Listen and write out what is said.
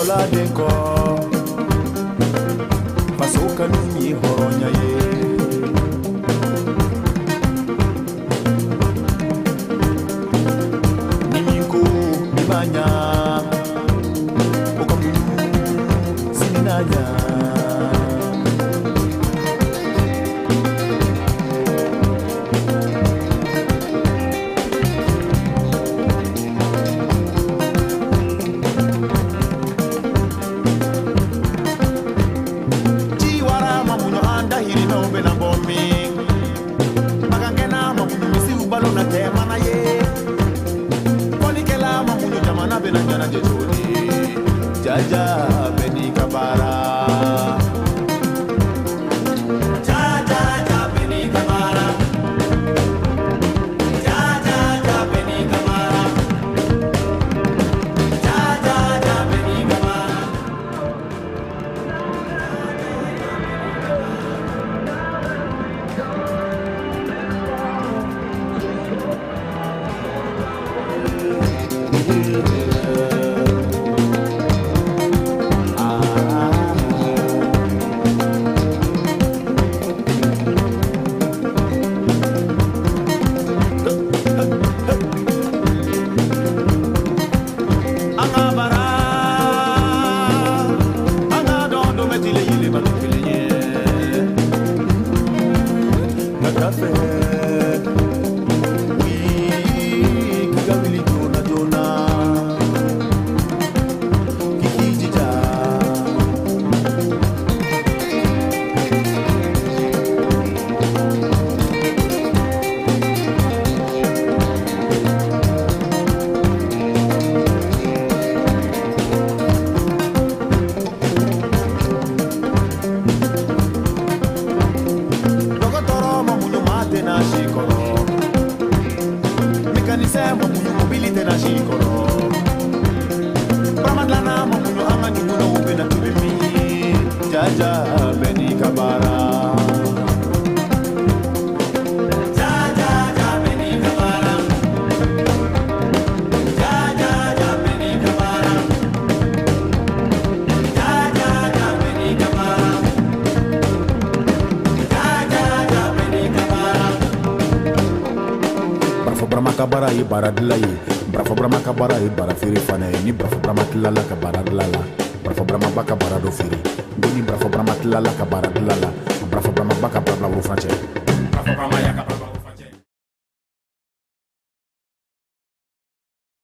tɛ se jɔladen kɔ faso jaja или могу или нет На кафе. Jaja bɛ n'i barama ka baara ye baara dila ye barafɔ barama ka baara ye baara feere fana ye ni barafɔ barama tilala ka baara dila la barafɔ barama ba ka baara dɔ feere ko ni barafɔ barama tilala ka baara dila la barafɔ barama ba ka baara bila woro furancɛ